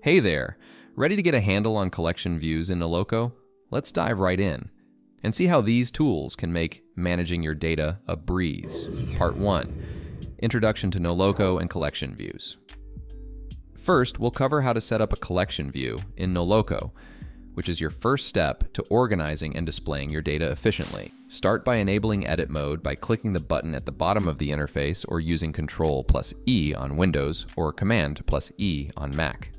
Hey there! Ready to get a handle on collection views in Noloco? Let's dive right in and see how these tools can make managing your data a breeze. Part 1 Introduction to Noloco and Collection Views. First, we'll cover how to set up a collection view in Noloco, which is your first step to organizing and displaying your data efficiently. Start by enabling edit mode by clicking the button at the bottom of the interface or using Control plus E on Windows or Command plus E on Mac.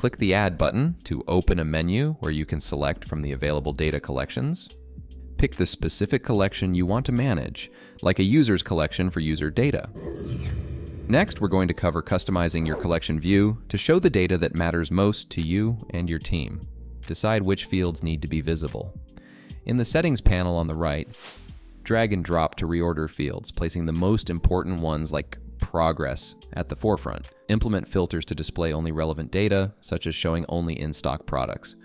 Click the Add button to open a menu where you can select from the available data collections. Pick the specific collection you want to manage, like a user's collection for user data. Next, we're going to cover customizing your collection view to show the data that matters most to you and your team. Decide which fields need to be visible. In the Settings panel on the right, drag and drop to reorder fields, placing the most important ones like progress at the forefront. Implement filters to display only relevant data, such as showing only in stock products.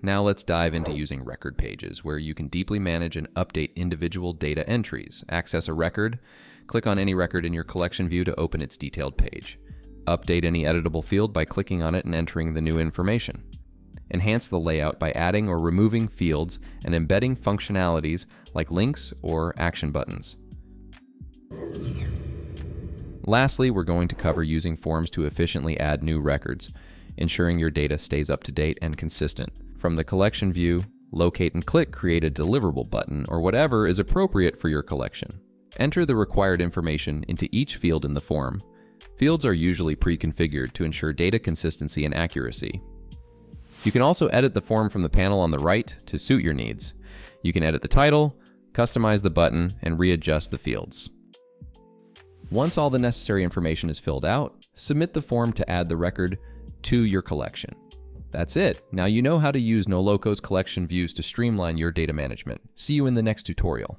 Now let's dive into using record pages, where you can deeply manage and update individual data entries. Access a record, click on any record in your collection view to open its detailed page. Update any editable field by clicking on it and entering the new information. Enhance the layout by adding or removing fields and embedding functionalities like links or action buttons. Lastly, we're going to cover using forms to efficiently add new records, ensuring your data stays up to date and consistent. From the collection view, locate and click Create a Deliverable button or whatever is appropriate for your collection. Enter the required information into each field in the form. Fields are usually pre-configured to ensure data consistency and accuracy. You can also edit the form from the panel on the right to suit your needs. You can edit the title, customize the button, and readjust the fields. Once all the necessary information is filled out, submit the form to add the record to your collection. That's it. Now you know how to use Noloco's collection views to streamline your data management. See you in the next tutorial.